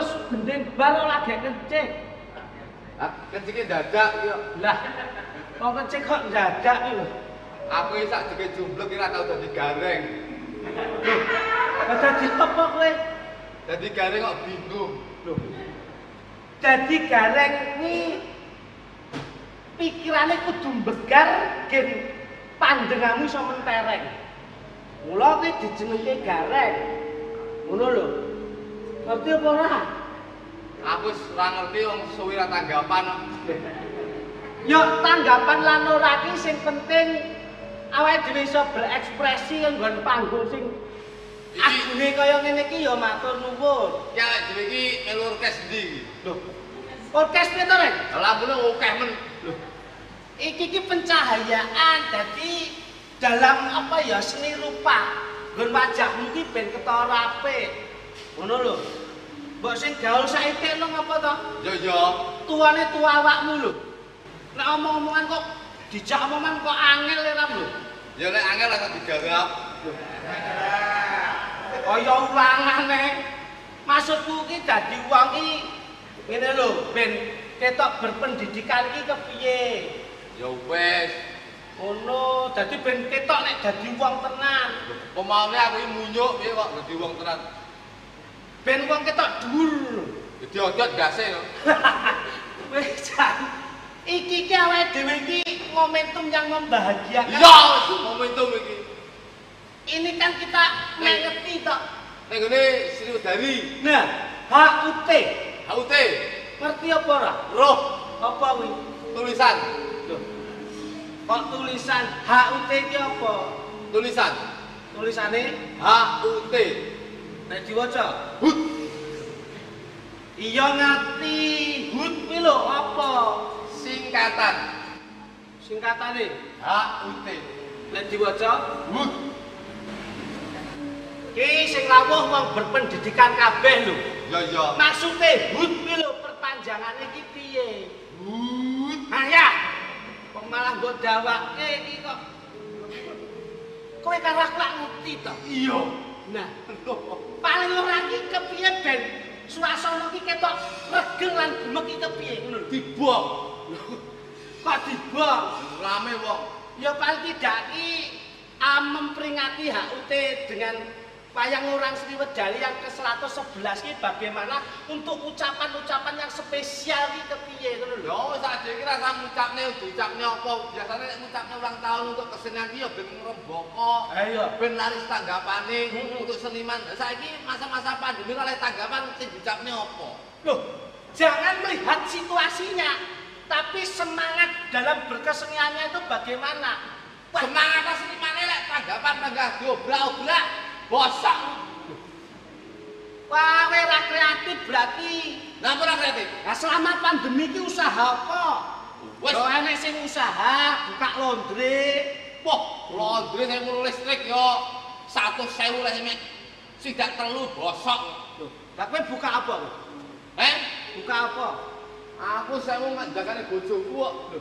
wis gendeng bar lagi kencing. Ah, kencingnya dadak yo. Lah kok kencing kok dadak iki lho. Aku iki sak jeke jomblo ki ora tau dadi gareng. Lah dadi apa kowe? Dadi gareng kok bingung. Lho. Dadi gareng kuwi pikirane kudu mbegar gen pandengamu iso mentereng. Mula kuwi dijenengke gareng. Ngono lho. Ngerti apa ora? Aku ora ngerti wong suwi ra tanggapan. Yo tanggapan lan ora ki sing penting awake dhewe iso berekspresi nggon panggung sing Iki- agune kaya ngene iki ya matur nuwun. Ya dhewe iki melu orkes ndi iki? Lho. Orkes piye to, Rek? Lampune akeh men. Lho. Iki ki pencahayaan dadi dalam apa ya seni rupa. Nggon wajahmu ki ben ketara apik. Ngono lho. Mbok sing gaul saiki nang apa to? Yo yo. Tuane tua awakmu lho. Nek omong-omongan kok dijak omongan kok angel ya lho. Ya nek angel rasa digarap. Kaya ulangane. Maksudku ki dadi wong ki ngene lho, ben ketok berpendidikan ki kepiye. Ya wis. Ngono, dadi ben ketok nek dadi wong tenan. Pemaune aku iki munyuk piye kok dadi wong tenan. Ben wong ketok dhuwur. Dadi ojot gase yo. Wis jan. Iki ki awake dhewe iki momentum yang membahagiakan. Iya, momentum iki. Ini kan kita mengerti tok. Ning ngene Sri Udari, Nah, HUT. HUT, Ngerti apa ora? roh Apa kuwi? tulisan, Loh. Kok tulisan HUT iki apa? tulisan Tulisane HUT. Nek diwaca. Hut. Iya ngerti. HUT kuwi lho apa? Singkatan Singkatane HUT. nek diwaca Hut. ki sing lawuh wong berpendidikan kabeh lho. Ya ya. Maksude HUT kuwi lho perpanjangane iki piye? Hut. Ah ya. Kok malah mbok dawake iki kok. Kowe karo aku lak ngerti to. Iya. Nah, paling ora iki kepiye ben suasana iki ketok regeng lan gemek iki kepiye ngono lho. Dibok. Kok dibok? Rame wong. Ya paling tidak iki ah, memperingati HUT dengan wayang orang Sriwedali yang ke-111 ini bagaimana untuk ucapan-ucapan yang spesial iki kepiye ngono lho. Ya aja iki rasa ngucapne diucapne apa. Biasane nek ngucapne ulang tahun untuk kesenian iki ya ben ngrembaka. Ayo. Ben laris tanggapane untuk seniman. Saiki masa-masa pandemi oleh tanggapan sing dicapne apa? Loh, jangan melihat situasinya, tapi semangat dalam berkeseniannya itu bagaimana? Wah, Semangat senimane lek tanggapan tanggah diobrak-obrak bosok. wah, wera kreatif berarti. Lah ora kreatif. Nah, selama pandemi ini usaha apa? Yo enek sing usaha, buka laundry. Wah, laundry saya mau listrik yo. Satu sewu lah semek. Sidak telu bosok. Loh, lah kowe buka apa? kowe? Eh? Buka apa? Aku mau ngajakane bojoku kok. Lho,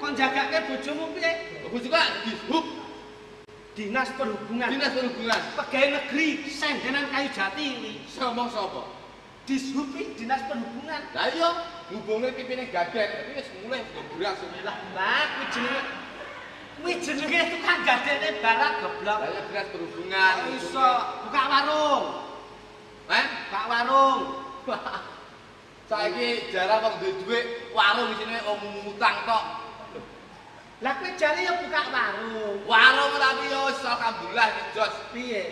Kok jagake bojomu piye? bojoku kan dishub Dinas Perhubungan. dinas perhubungan. Pegawai negeri Sendenan Kayu Jati ini. Ngomong sapa? Dishub iki Dinas Perhubungan. Lah iya, hubunge pipine gadet. Tapi wis mulai gebrak Lah, lah kuwi jenenge kuwi jenenge tukang gadene barang goblok. Lah dinas perhubungan. Kok iso buka warung. Eh? Buka warung. Saiki jarang wong duwe dhuwit, warung isine om ngutang tok. Lah kowe jare ya buka warung. Warung tapi yo wis alhamdulillah iki jos. Piye?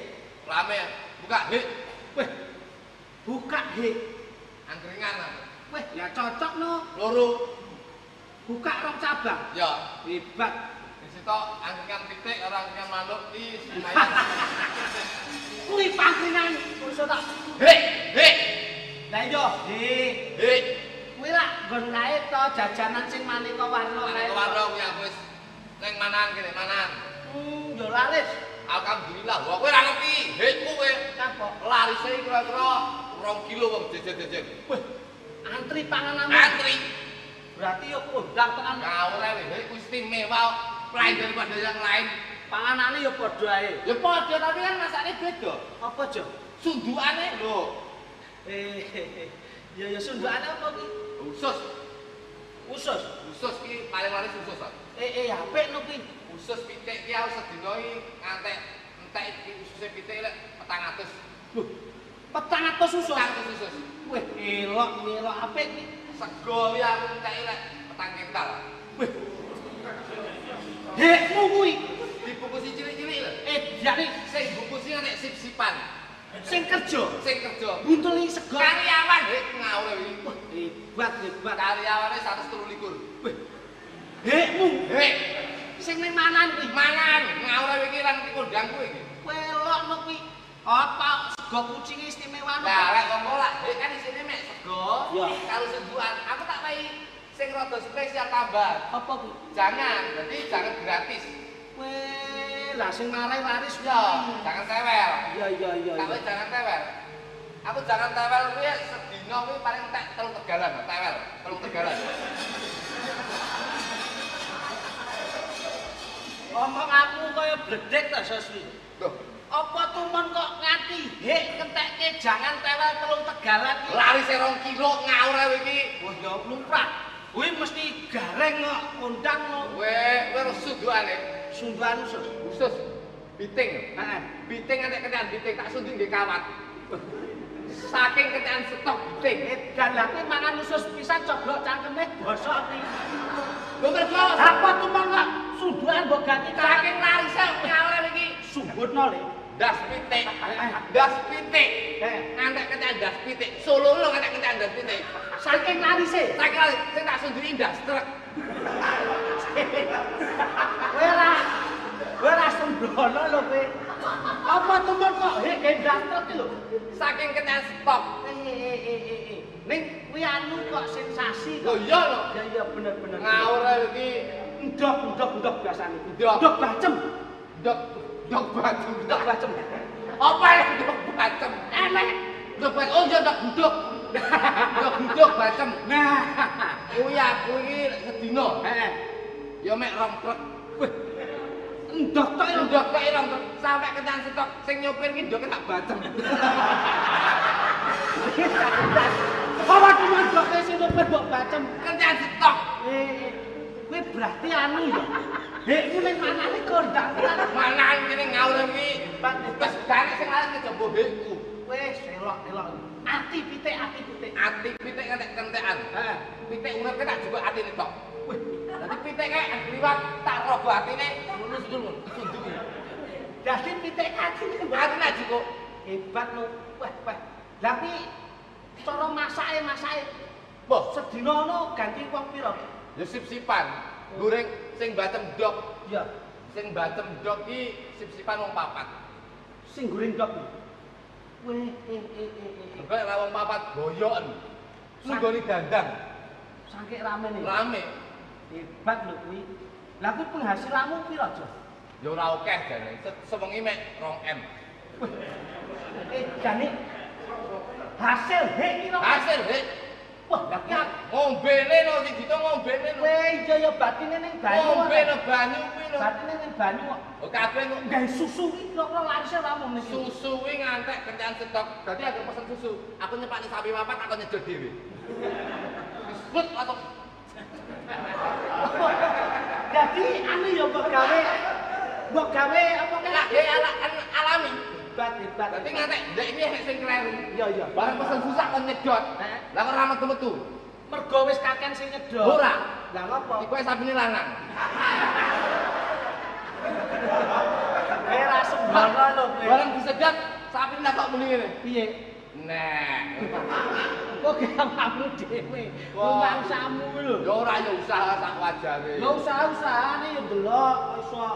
Rame. Buka hik Weh. Buka he. angkringan. aku. Weh, ya cocok no. Loro. Buka rong cabang. Ya, Hebat. di situ angkringan pitik, orang angkringan manuk di lumayan. Kuwi pangkringan iso tak. Hik, hik, Lah iya, he. hik. Kuwi lah nggon kae to jajanan sing maneka warna kae. Ke warung ya wis ning manan kene manan. Hmm, yo laris. Alhamdulillah, wah kowe ora ngerti. Hik kowe. Apa? Larise kira-kira 2 kilo wong jejer-jejer. Weh, antri panganan. Antri. Berarti yo kondang tenan. Ngawur ae hik ku istimewa lain daripada yang lain. Panganane ya padha ae. Ya padha tapi kan masakne beda. Apa, Jo? Sundukane lho. Eh, ya ya sundukane apa ki? Usus. Usus. Usus ki paling laris usus. Pak. Eh, eh, apik no ki. Usus pitik ki aku sedina iki ngantek entek iki ususe pitik lek 400. Loh, petang atus usus. 400 usus. Wih, elok, elok apik ki. Sego ki aku entek lek petang kental. Wih. Hekmu kuwi. Dibungkusi cilik-cilik lho. Eh, jane Sing bungkusi nek sip-sipan. Sing kerja Sing kerja. buntuli sego. Karyawan hek ngawur iki. Wah, hebat, hebat. Karyawane 123. Wih. Hekmu Hek, sing ning manan kuwi. mangan ngawur iki lan kondang kuwi iki. Welok no kuwi. Apa sego kucing istimewa? Lah lek lah, hek kan isine mek sego Ya. karo senduan. Aku tak pakai sing rada spesial tambah. Apa kuwi? Jangan, berarti jangan gratis. Weh, lah sing marai laris Ya, jangan tewel. Iya, iya, iya. Iya. jangan tewel. Aku jangan tewel kuwi sedina kuwi paling entek telung tegalan, tewel, telung tegalan. Omong aku kaya bledek ta Soswi. Loh, Apa tumen kok nganti hek kentekke jangan tewel telung tegalan iki. lari serong kilo ngawur ae iki. Wah, ya lumrah. Kuwi mesti gareng kok undang kok. Kowe kowe resu duane. Sumban usus. Khusus biting. Heeh. Biting antek ketean biting tak sunding nggih kawat. Saking ketean stok biting. Edan lah kuwi mangan usus pisan coblok cangkeme bosok iki. Lho mergo Apa tumen kok sundukan mbok ganti saking larise ngawur iki. sumbutno le. Das pitik. Das pitik. Ngantek ketean das pitik. Solo lho ngantek ketean das pitik. saking larise. Saking laris sing tak sundingi das truk. Kowe ora kowe ora sembrono lho kowe. Apa tumen kok hek gendang truk lho. Saking ketean stok. Eh, eh, eh. Ning kuwi anu kok sensasi Lho kok. iya lho. Ya iya bener-bener. Ngawur iki. ndok ndok ndok biasane. Ndok. Ndok bacem. Ndok bacem. Apa yang dok bacem? Enek. Dok bacem. Oh iya dok dok. Dok dok bacem. Nah, Kuwi aku iki sedina eh, ya mek rong truk. ndok tok lho. Ndok kok truk sampe ketan stok sing nyopir ki ndoke tak bacem. Apa cuma ndok sing nyopir mbok bacem? Ketan stok. Eh, kowe berarti anu ya. Hekmu ning manane kondang tenan. Mana kene ngawur iki. Hebat. gane sing laras kejaba beku. Wes elok elok. Ati pitik ati pitik. Ati pitik ngantek kentekan. Heeh. Pitik urip tak juga atine tok. Wih, Dadi pitik kae liwat tak robo atine ngono sundul sunduk. dadi pitik ati Atine juga hebat lho. Wah, wah. Lah ki cara masake masake Wah, sedina ono ganti wong pira? ya sip-sipan. Goreng sing batem dok. Ya, Sing batem dok ki sip-sipan wong papat. sing goreng dok. Weh, eh eh eh eh. Nek wong papat boyoken. Sunggoni dandang. Saking rame nih. Rame. Hebat lho kuwi. Lah kuwi penghasilanmu pira, Jo? Ya ora akeh jane. Se- Sewengi mek 2M. Eh, jane hasil hek pira? Hasil, Hek. Wah, lah ki Ngombene lho sing dito ngombene lho. Weh, iya ya batine ning banyu. Ngombe lho banyu kuwi lho. Batine ning banyu kok. Oh kabeh kok Gawe susu ki kira-kira laris ora mung ning susu kuwi ngantek kencan stok. Dadi aku pesen susu, aku nyepakne sapi papat aku nyedot dhewe. Disebut atau Jadi anu ya mbok gawe mbok gawe apa ala an- alami. hebat hebat. Dadi ngantek ndek iki nek sing kleru. Iya iya. Barang pesen susah kon nyedot. Heeh. Lah kok ora metu-metu. Mergo wis kaken sing nyedot. Ora. Lah ngopo? Iku sabine lanang. Kowe ra sembarno lho. Barang disedot sapine lah kok muni ngene. Piye? Nek. Kok gawamu dhewe. Wah. Rumangsamu lho. Ya ora ya usaha sak wajare. Ya usaha-usahane ya delok iso.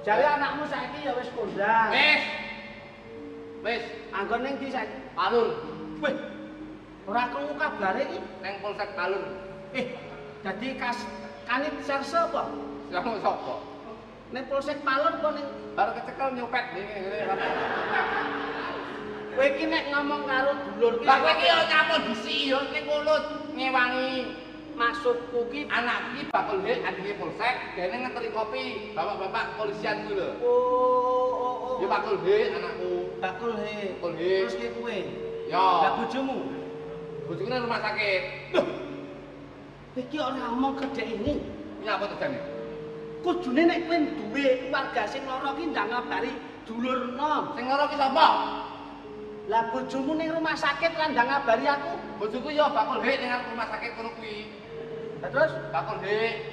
Jare anakmu saiki ya wis kondang. Wis. Wis, Anggon ning ndi saiki? palur. Wih. Ora krungu kabare iki. Neng polsek palur. Eh, dadi kas kanit serse apa? Kamu sapa? Ning Polsek Palur apa ning Baru kecekel nyopet ngene. Kowe iki nek ngomong karo dulur ki. Lah kowe iki yo nyapo dhisik yo ning mulut ngewangi. maksudku ki Anak iki bakul he adike polsek, dene ngeteri kopi. Bapak-bapak kepolisian ku lho. oh oh oh. Ya bakul he anakku. bakul he. Bakul he. Terus ki kuwe. Ya. Lah bojomu. Bojoku nang rumah sakit. Iki ora omong kedek ini. Ya apa terjadi? Kudune nek kowe duwe keluarga sing lara ki ndang ngabari dulur nom. Sing loro ki sapa? Lah bojomu ning rumah sakit lan ndang ngabari aku. Bojoku ya bakul he ning rumah sakit kono kuwi. Terus Bakul he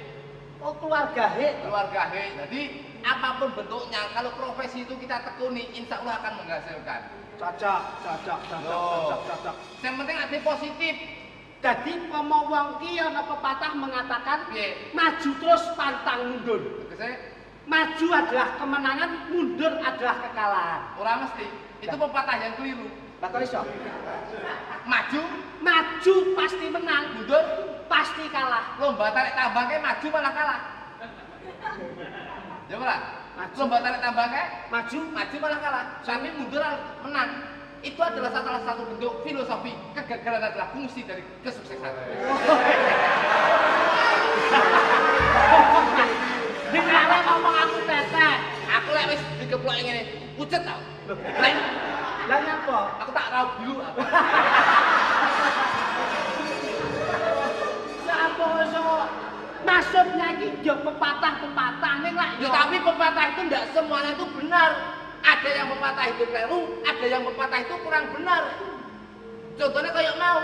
oh keluarga he. keluarga he. Jadi apapun bentuknya, kalau profesi itu kita tekuni, insya Allah akan menghasilkan. Cocok, cocok, cocok, Loh. cocok, cocok. Yang penting ada positif. Jadi pomo wong ki ana pepatah mengatakan Piye? maju terus pantang mundur. Tegese Maju adalah kemenangan, mundur adalah kekalahan. ora mesti. Itu pepatah yang keliru. Kok iso? Maju, Maju pasti menang, mundur, pasti kalah. lomba tarik tambangnya maju malah kalah. Ya malah. Maju. Lomba tarik tambangnya Maju maju malah kalah. Tapi mundur menang. Itu adalah salah satu bentuk filosofi kegagalan adalah fungsi dari kesuksesan. Dengar ngomong aku tetek. Aku lek dikeplok ngene, pucet tau. Lek Lah nyapa? aku tak raup dulu aku. Lah apa iso? Maksudnya iki yo pepatah-pepatah ning lak Ya tapi pepatah itu tidak semuanya itu benar. Ada yang pepatah itu keliru, ada yang pepatah itu kurang benar. Contohnya kayak mau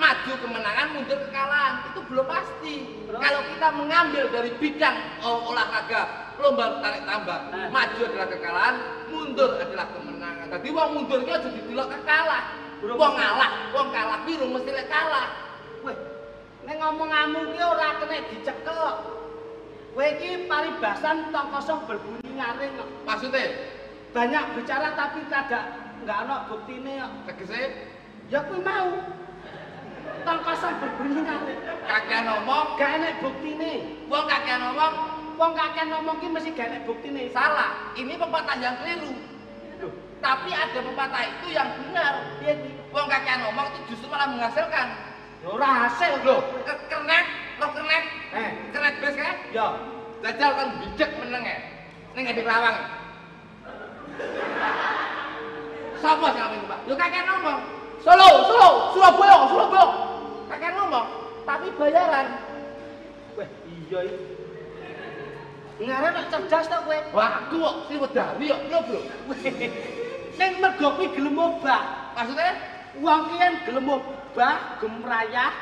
maju kemenangan, mundur kekalahan, itu belum pasti. Kalau kita mengambil dari bidang oh, olahraga, lomba tarik tambang, Eh. maju adalah kekalahan, mundur adalah kemenangan. Tadi wong mundurnya jadi dilok kekalah. Belum Wong ngalah, wong kalah biru mesti lek kalah. Weh, ning ngomonganmu ki ora kena dicekel. Kowe iki paribasan tong kosong berbunyi nyaring kok. Maksudnya, Banyak bicara tapi tidak enggak ana buktine kok. tegese Ya kuwi mau. Tong kosong berbunyi nyaring. kakek ngomong, Gak enek buktine. wong kakek ngomong, Wong kakek ngomong ki mesti gak enek buktine. Salah, ini pepatah yang keliru. Tapi ada pepatah itu yang benar. Wong kakek ngomong itu justru malah menghasilkan. Ya ora hasil lho. ke- kernet, roh kernet, Eh, kernet bes kan? ya. Dajal kan bijak meneng ya. Ini nggak dikelawang. Siapa sih ngomong pak? Yo kakek ngomong. Solo, Solo, Surabaya, Surabaya. Kakek ngomong, tapi bayaran. Weh, iya iki. Ngare nek cerdas to kowe. Wah, aku kok si wedani yo, yo bro. Ning mergo kuwi gelem obah. Maksudnya, Wong ki yen gelem obah, gemrayah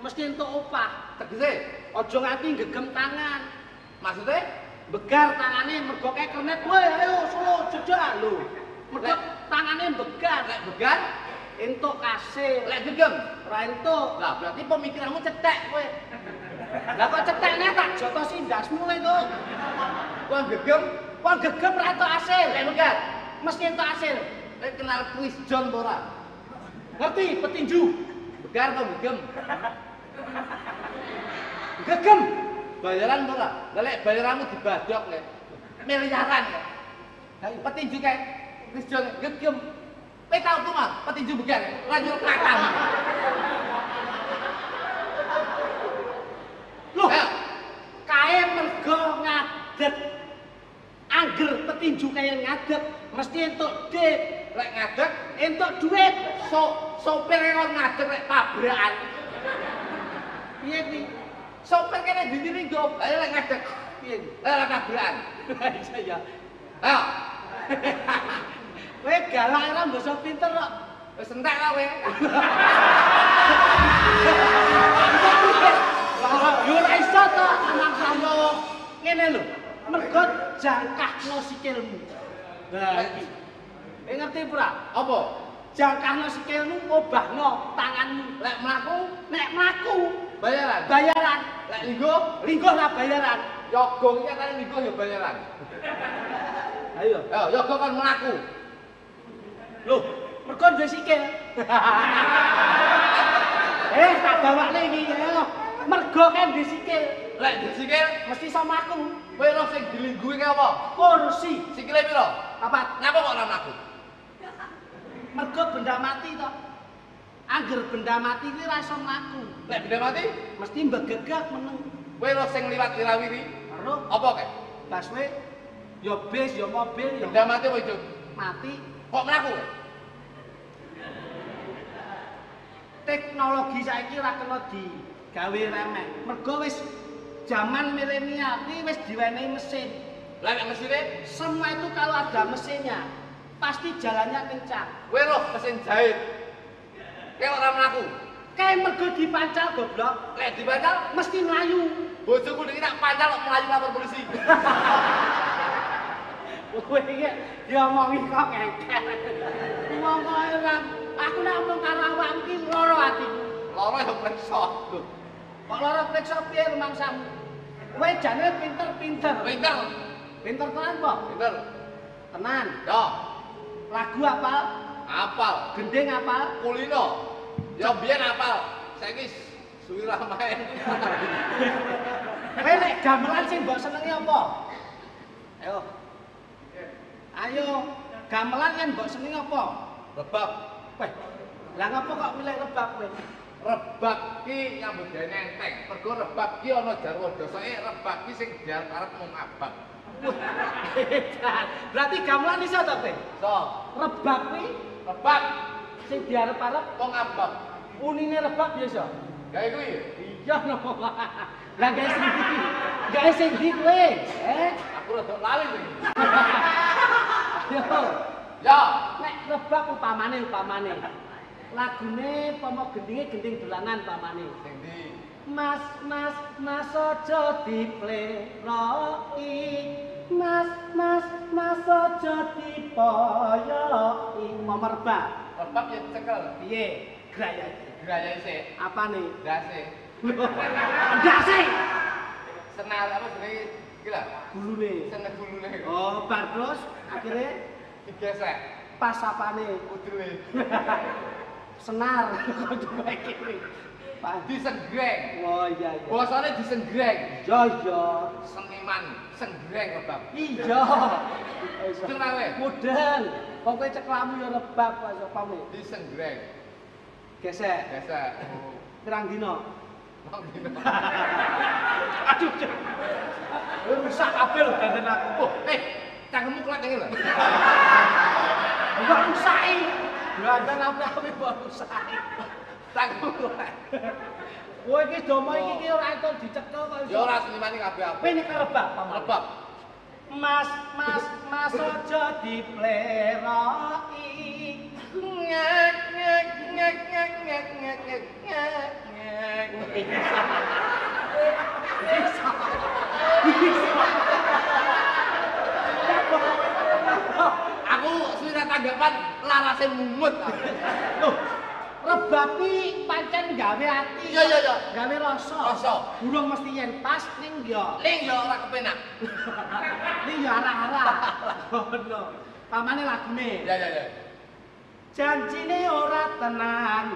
mesti entuk opah. tegese, Aja nganti gegem tangan. maksudnya, Begar tangane mergo kayak kernet. Woi, ayo solo jejak lho. Mergo tangane begar. lek began, Entuk kasil. lek gegem. Ora entuk. Lah berarti pemikiranmu cetek kowe. Lah kok cetekne tak jotos indasmu lho itu. Wong gegem, Wong gegem ra entuk hasil. lek began. Mesti entuk hasil. Lek kenal Chris John to ora? Ngerti petinju? Begar apa gegem? Gegem. Bayaran to ora? Lek bayaranmu dibadok lek miliaran kok. Lah petinju kae Chris John gegem. Kowe tau tuh mah petinju begar lanjut nakal. Loh, Ayo, kae mergo ngadeg. Angger petinju kaya ngadeg mesti entuk dit, lek ngadeg entuk duit. so sopir kok ngadeg lek tabrakan. Piye kuwi? Sopir kene dinding go, ayo lek ngadeg. Piye kuwi? Lek tabrakan. Iya ya. Ayo, Kowe galak ora mbasa pinter kok. wis entek kowe. Yo ora iso to anak saya. Ngene lho, mergo jangkahno sikilmu. Lah iki. Kowe ngerti ora? Apa? Jangkahno sikilmu obahno tanganmu. Lek mlaku Nek mlaku bayaran. bayaran, Lek linggo linggo ra bayaran. yoga iki katane linggo ya bayaran. Ayo. Ayo yoga kan mlaku. Loh, mergo duwe sikil. eh, tak bawakne iki ayo. Mergo kan duwe sikil, Lek disikil mesti iso mlaku. kowe ora sing dilingguhi ki apa? Kursi. Sikile piro? Apa? Ngapa kok ora mlaku? Mergo benda mati to. Angger benda mati kuwi ra iso mlaku. Lek benda mati, Mesti mbegegak meneng. kowe ro sing liwat wirawiri, Karo apa kae? baswe ya bis ya mobil ya Benda mati apa hidup? mati. Kok mlaku? Teknologi saiki ora kena digawe remeh. Mergo wis zaman milenial iki wis diwenehi mesin. Lah nek mesine, Semua itu kalau ada mesinnya pasti jalannya kencang. kowe ro mesin jahit. Kowe ora mlaku. Kayak mergo dipancal goblok, Lek dibacal, mesti melayu. bojoku niki nak pancal kok melayu lapor polisi. Kowe iki diomongi kok ngengkel. Ngomong ora aku nek ngomong karo awakmu iki lara atiku. Loro ya periksa. Kok lara periksa piye rumangsamu? Kowe jane pinter-pinter. pinter. Pinter tenan kok? Pinter. Tenan. Yo, Lagu apal? apal. Gending apal? Kulino. Ya biyen apal. Saiki suwi ra main. Kowe nek gamelan sing mbok senengi apa? Ayo. Ayo, gamelan yang mbok senengi apa? Rebab. Weh, lah ngapa kok milih rebab kowe? Rebab ki nyambut gawe nenteng. Mergo rebab ki ana jarwa dosoke rebab ki sing diarep mung abang. Berarti gamelan iso to, Pe? So, Rebab kuwi rebab sing diarep-arep mung abang. unine rebab biasa. Gawe kuwi. Iya no. Lah gawe sing ndi? Gawe sing ndi kowe? Eh? Aku rada lali iki. Yo. Ya, Nek rebab upamane upamane. Lagune pomo gendinge gending dolanan sing ndi? Mas mas mas aja dipleroki. Mas mas mas aja dipoyoki. Pomerba. Rebab ya cekel. Piye? Graya. Graya isih. Apa nih? Dase. Ndak sih. Senal apa jenenge? Iki lho. Gulune. Seneng gulune. Oh, bar terus akhirnya Digesek. pas apane? Udune. senar. Pak Andi senggreng oh iya iya. Bosone disenggreng iya iya. Seniman senggreng rebab iya. Tenang wae model. Pokoke ceklamu ya rebab Pak Pak disenggreng gesek. Gesek. Pirang dino aduh cek kabeh kabel dan aku. Oh, eh cangkemmu kelat ini lho rusak ini. Apa-apa kok rusaki. Cangkemmu kuat. Kowe iki domo iki ki ora entuk dicekel kok iso. Ya ora seniman iki kabeh apa. Kowe ini kerebak paman. Rebab. Mas, mas, mas aja dipleroki. Ngek ngek ngek ngek ngek ngek ngek ngek ngek. Bisa. Bisa. Aku sudah tanggapan larase mumut. Loh, rebab iki pancen gawe ati. Iya iya iya. Gawe rasa. Rasa. Burung mesti yen pas ning yo. Ling ya ora kepenak. Ning yo arah-arah. Ngono. Pamane lagune. Ya ya ya. Janjine ora tenanan.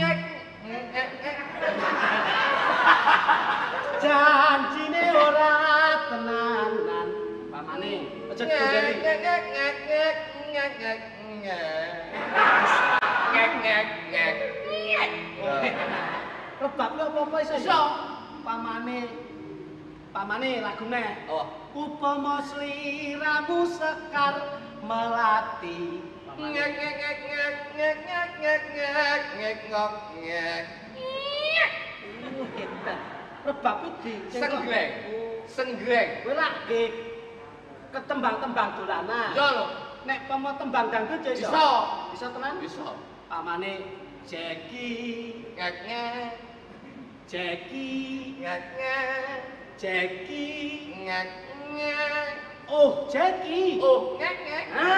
Ngek ngek ngek ngek. Janjine ora tenanan. Pamane aja Ngek dibeli. ngek ngek ngek ngek ngek ngek ngek. Ngek ngek ngek ngek. Rebab lu apa-apa iso iso. Pamane pamane lagune. Oh. Upama sliramu sekar melati. Ngek ngek ngek ngek ngek ngek ngek ngek ngek ngok ngek. Rebab iki Senggreng. Senggreng. Kowe lak nggih ketembang-tembang dolanan. Yo lho. nek pomo tembang dangdut iso. Iso. Iso tenan? Iso. Pamane Jeki ngeknge. Jeki ngeknge. Jeki ngeknge. Oh, Jeki. Oh, ngeknge. Ah.